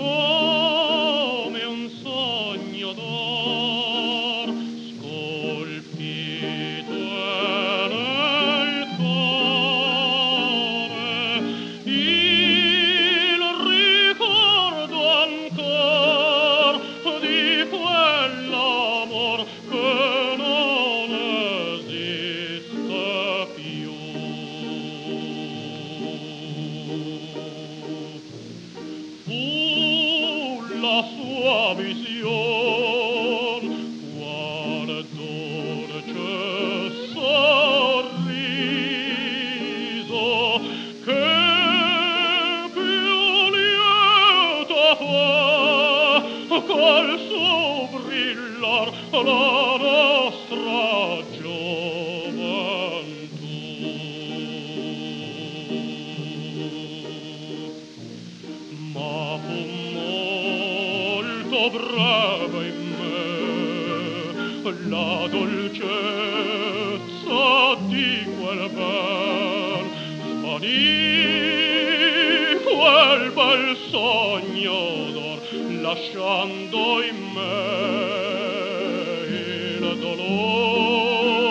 Oh! col suo brillar la nostra gioventù. Ma fu molto brava in me la dolcezza di quel bel svanì quel bel sogno lasciando in me il dolor.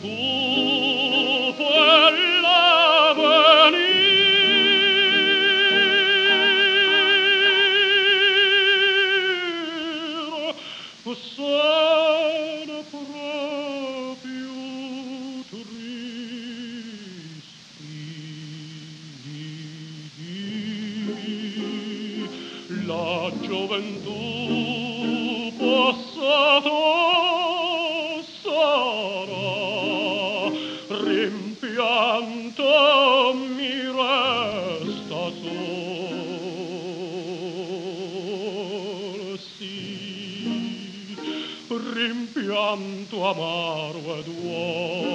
Tu quella venir, la gioventù passata sarà rimpianto mi resta sol sì. Rimpianto amaro ed uomo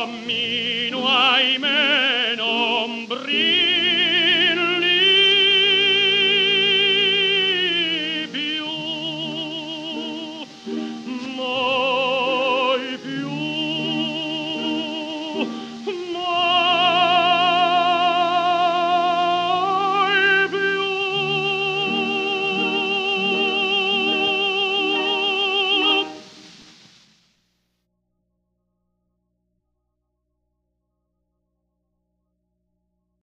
cammino ahimè non brilla